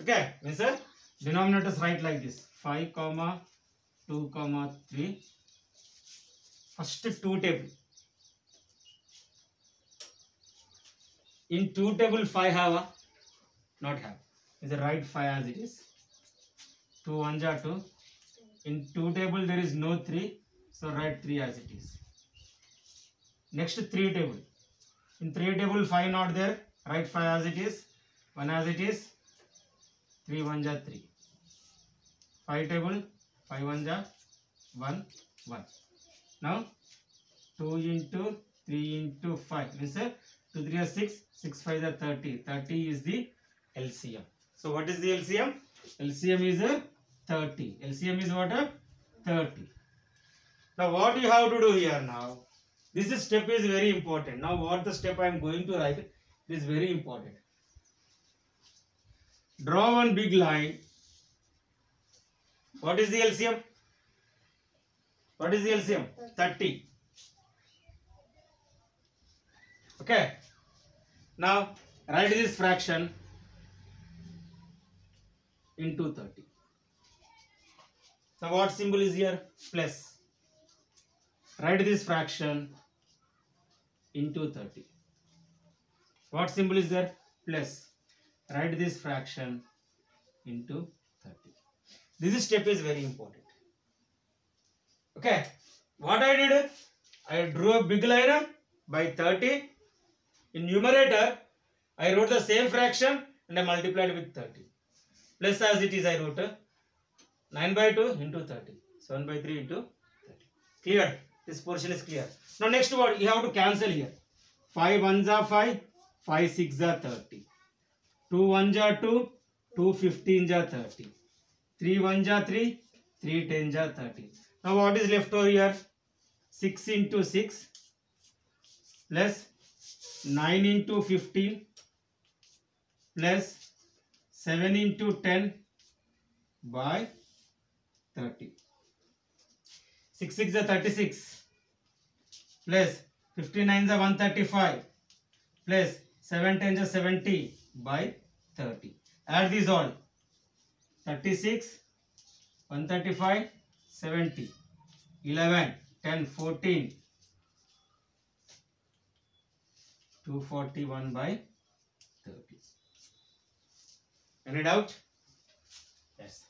Okay, means uh, denominators write like this 5 comma 2 comma 3. First two table. In two table 5 have a not have. Is the right 5 as it is. 2 1 ja 2. In two table there is no 3. So write 3 as it is. Next 3 table. In 3 table 5 not there. Write 5 as it is. 1 as it is. 3 1 ja 3. 5 table 5 1 ja 1 1. Now 2 into 3 into 5 means uh, 2 3 are 6 6 5 are 30 30 is the LCM. So what is the LCM? LCM is a 30. LCM is what? A 30. Now what you have to do here now? This step is very important. Now what the step I am going to write is very important. Draw one big line. What is the LCM? What is the LCM? 30. Okay. Now write this fraction into 30. Now what symbol is here? Plus. Write this fraction into 30. What symbol is there? Plus. Write this fraction into 30. This step is very important. Okay. What I did? I drew a big line by 30. In numerator, I wrote the same fraction and I multiplied with 30. Plus as it is, I wrote 9 by 2 into 30. 7 by 3 into 30. Clear? This portion is clear. Now next word, you have to cancel here. 5 1s are 5, 5 6 are 30. 2 1s are 2, 2 15s are 30. 3 1s are 3, 3 10s are 30. Now what is left over here? 6 into 6 plus 9 into 15 plus 7 into 10 by 30. 6 6 is 36 plus 59 is 135 plus 7 10 is 70 by 30. Add these all 36 135 70 11 10 14 241 by 30. Any doubt? Yes.